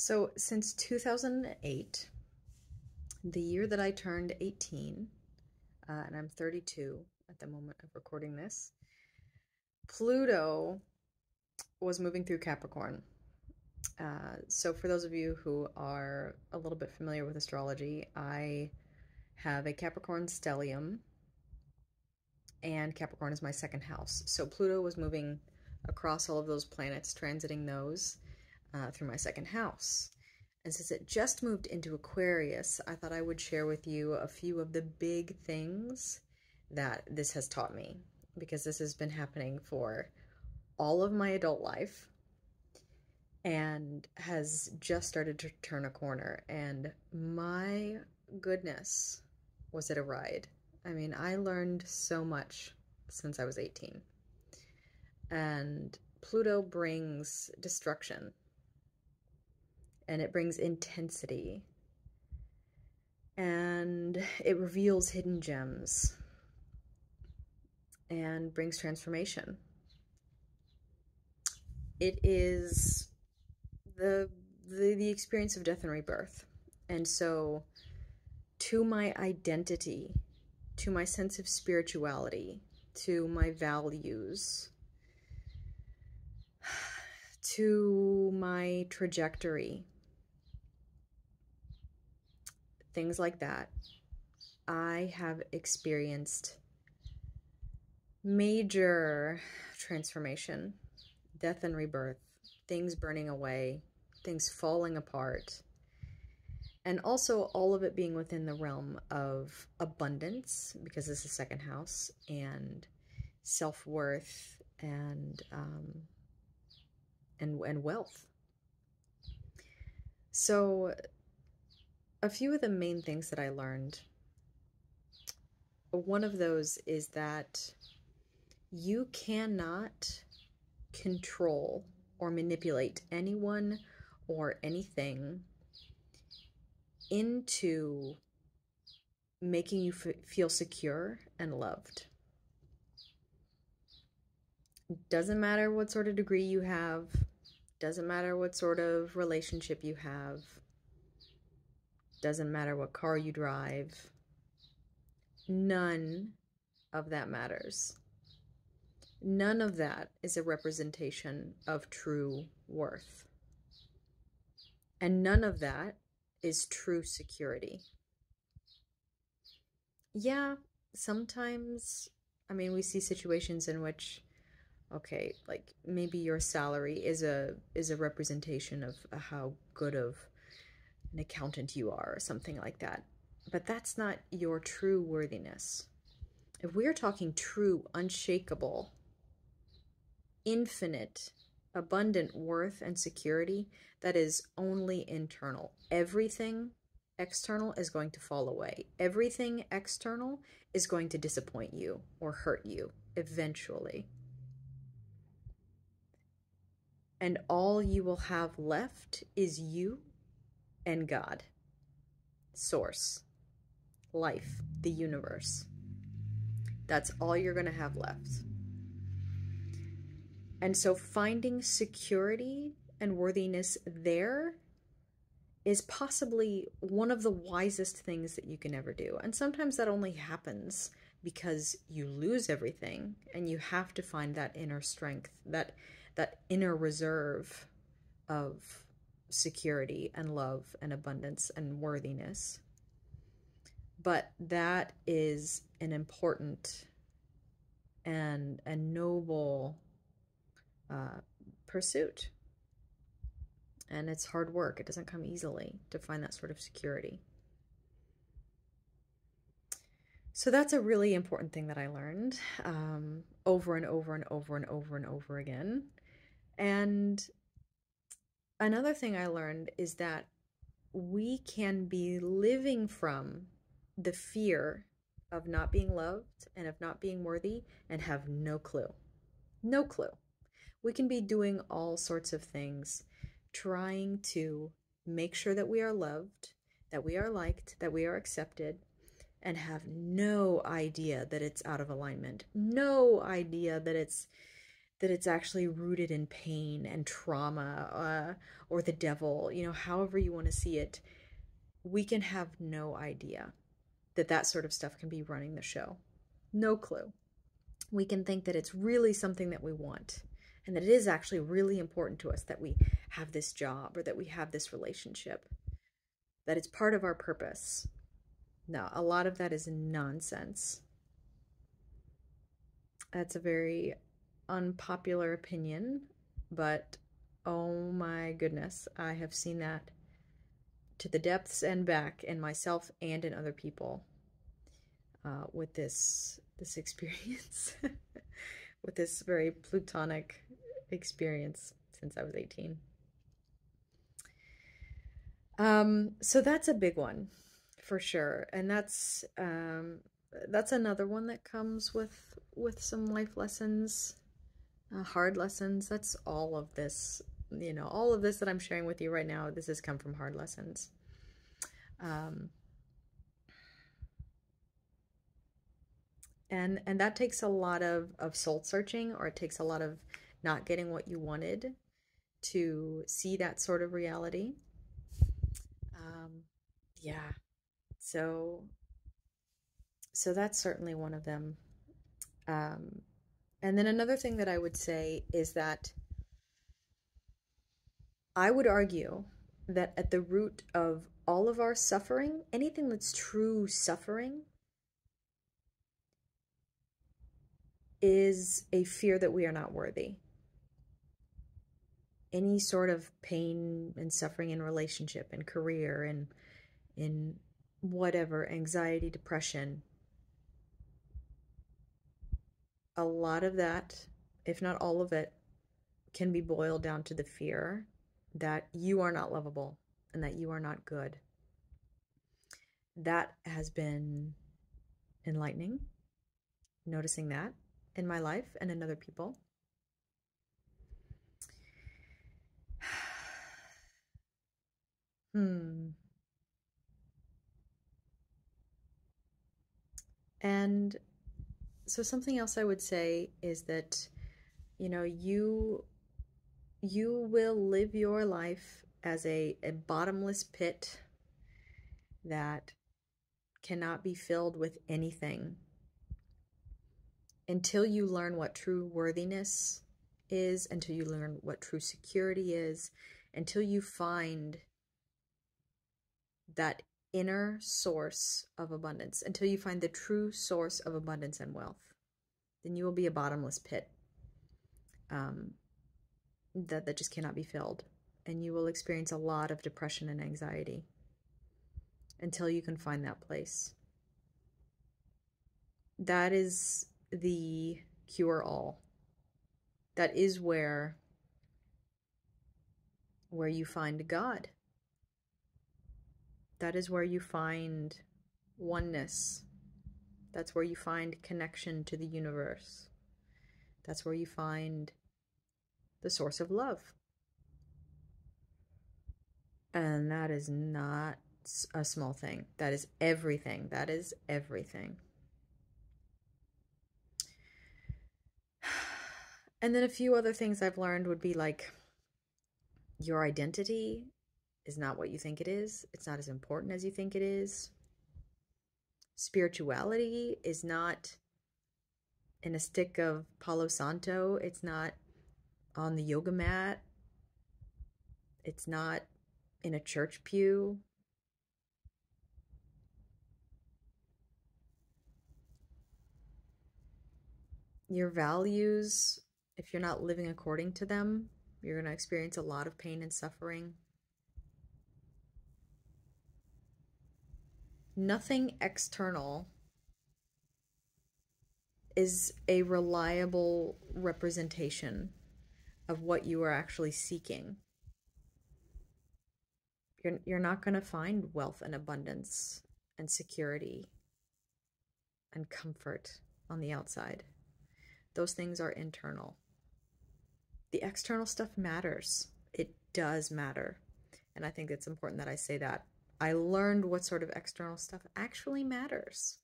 So, since 2008, the year that I turned 18, uh, and I'm 32 at the moment of recording this, Pluto was moving through Capricorn. Uh, so, for those of you who are a little bit familiar with astrology, I have a Capricorn stellium, and Capricorn is my second house. So, Pluto was moving across all of those planets, transiting those uh, through my second house. And since it just moved into Aquarius, I thought I would share with you a few of the big things that this has taught me because this has been happening for all of my adult life and has just started to turn a corner. And my goodness, was it a ride! I mean, I learned so much since I was 18. And Pluto brings destruction and it brings intensity and it reveals hidden gems and brings transformation. It is the, the the experience of death and rebirth. And so to my identity, to my sense of spirituality, to my values, to my trajectory, things like that, I have experienced major transformation, death and rebirth, things burning away, things falling apart, and also all of it being within the realm of abundance because this is second house and self-worth and um, and and wealth. So a few of the main things that I learned. One of those is that you cannot control or manipulate anyone or anything into making you f- feel secure and loved. Doesn't matter what sort of degree you have, doesn't matter what sort of relationship you have, doesn't matter what car you drive. None of that matters. None of that is a representation of true worth. And none of that is true security. Yeah, sometimes, I mean, we see situations in which okay like maybe your salary is a is a representation of uh, how good of an accountant you are or something like that. But that's not your true worthiness. If we're talking true, unshakable, infinite, abundant worth and security, that is only internal. Everything external is going to fall away. Everything external is going to disappoint you or hurt you eventually. And all you will have left is you and God, Source, life, the universe. That's all you're going to have left. And so finding security and worthiness there is possibly one of the wisest things that you can ever do. And sometimes that only happens because you lose everything and you have to find that inner strength, that that inner reserve of security and love and abundance and worthiness. But that is an important and a noble uh, pursuit. And it's hard work. It doesn't come easily to find that sort of security. So that's a really important thing that I learned um, over and over and over and over and over again. And another thing I learned is that we can be living from the fear of not being loved and of not being worthy and have no clue. No clue. We can be doing all sorts of things trying to make sure that we are loved, that we are liked, that we are accepted, and have no idea that it's out of alignment. No idea that it's that it's actually rooted in pain and trauma uh, or the devil, you know, however you want to see it, we can have no idea that that sort of stuff can be running the show. No clue. We can think that it's really something that we want and that it is actually really important to us that we have this job or that we have this relationship, that it's part of our purpose. No, a lot of that is nonsense. That's a very unpopular opinion, but oh my goodness, I have seen that to the depths and back in myself and in other people uh, with this this experience, with this very plutonic experience since I was 18. Um, so that's a big one for sure, and that's um, that's another one that comes with with some life lessons uh, hard lessons. That's all of this, you know, all of this that I'm sharing with you right now. This has come from hard lessons. Um, and and that takes a lot of of soul searching, or it takes a lot of not getting what you wanted to see that sort of reality. Um, yeah. So so that's certainly one of them. Um, and then another thing that I would say is that I would argue that at the root of all of our suffering, anything that's true suffering, is a fear that we are not worthy. Any sort of pain and suffering in relationship and career and in whatever, anxiety, depression, a lot of that, if not all of it, can be boiled down to the fear that you are not lovable and that you are not good. That has been enlightening, noticing that in my life and in other people. hmm. And so something else I would say is that you know you you will live your life as a, a bottomless pit that cannot be filled with anything until you learn what true worthiness is, until you learn what true security is, until you find that inner source of abundance until you find the true source of abundance and wealth. Then you will be a bottomless pit um, that, that just cannot be filled. And you will experience a lot of depression and anxiety until you can find that place. That is the cure all. That is where where you find God that is where you find oneness. That's where you find connection to the universe. That's where you find the source of love. And that is not a small thing. That is everything. That is everything. And then a few other things I've learned would be like your identity is not what you think it is. It's not as important as you think it is. Spirituality is not in a stick of Palo Santo. It's not on the yoga mat. It's not in a church pew. Your values, if you're not living according to them, you're going to experience a lot of pain and suffering. Nothing external is a reliable representation of what you are actually seeking. You're, you're not going to find wealth and abundance and security and comfort on the outside. Those things are internal. The external stuff matters. It does matter. And I think it's important that I say that I learned what sort of external stuff actually matters.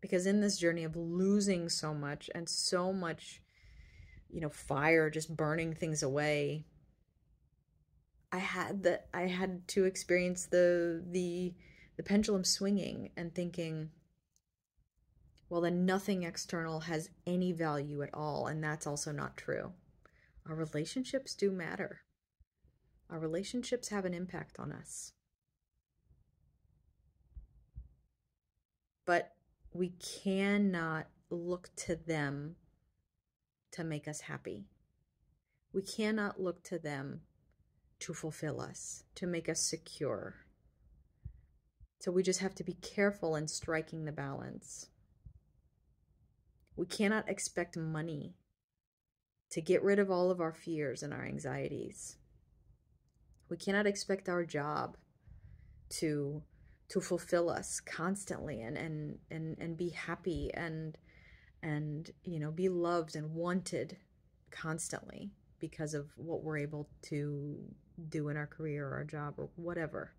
Because in this journey of losing so much and so much, you know, fire just burning things away, I had that I had to experience the the the pendulum swinging and thinking, well, then nothing external has any value at all. And that's also not true. Our relationships do matter, our relationships have an impact on us. But we cannot look to them to make us happy. We cannot look to them to fulfill us, to make us secure. So we just have to be careful in striking the balance. We cannot expect money to get rid of all of our fears and our anxieties. We cannot expect our job to to fulfill us constantly and and and and be happy and and you know be loved and wanted constantly because of what we're able to do in our career or our job or whatever.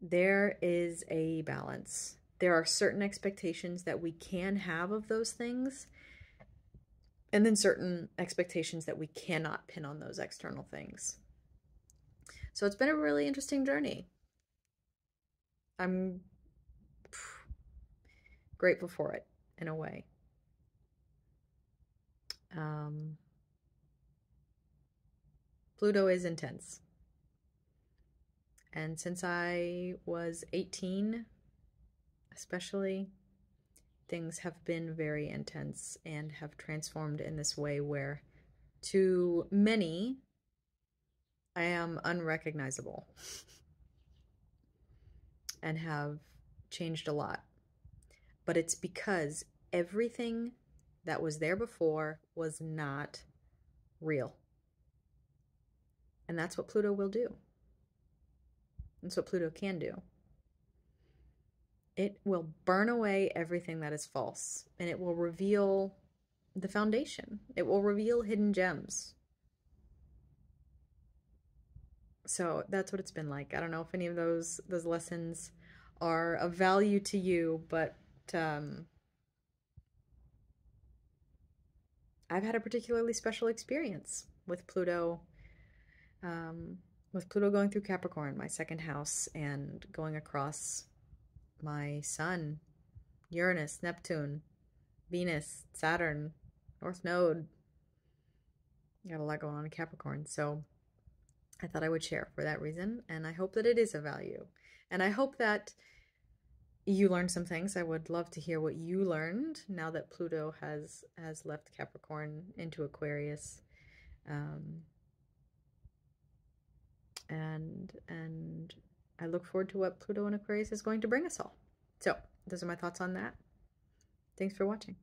There is a balance. There are certain expectations that we can have of those things and then certain expectations that we cannot pin on those external things so it's been a really interesting journey I'm grateful for it in a way. Um, Pluto is intense. And since I was 18, especially, things have been very intense and have transformed in this way where, to many, I am unrecognizable. and have changed a lot. But it's because everything that was there before was not real. And that's what Pluto will do. That's what Pluto can do. It will burn away everything that is false and it will reveal the foundation. It will reveal hidden gems. So that's what it's been like. I don't know if any of those those lessons are of value to you, but um, I've had a particularly special experience with Pluto. Um, with Pluto going through Capricorn, my second house, and going across my Sun, Uranus, Neptune, Venus, Saturn, North Node. Got a lot going on in Capricorn. So I thought I would share for that reason, and I hope that it is a value. And I hope that you learned some things. I would love to hear what you learned now that Pluto has has left Capricorn into Aquarius. Um, and and I look forward to what Pluto and Aquarius is going to bring us all. So, those are my thoughts on that. Thanks for watching.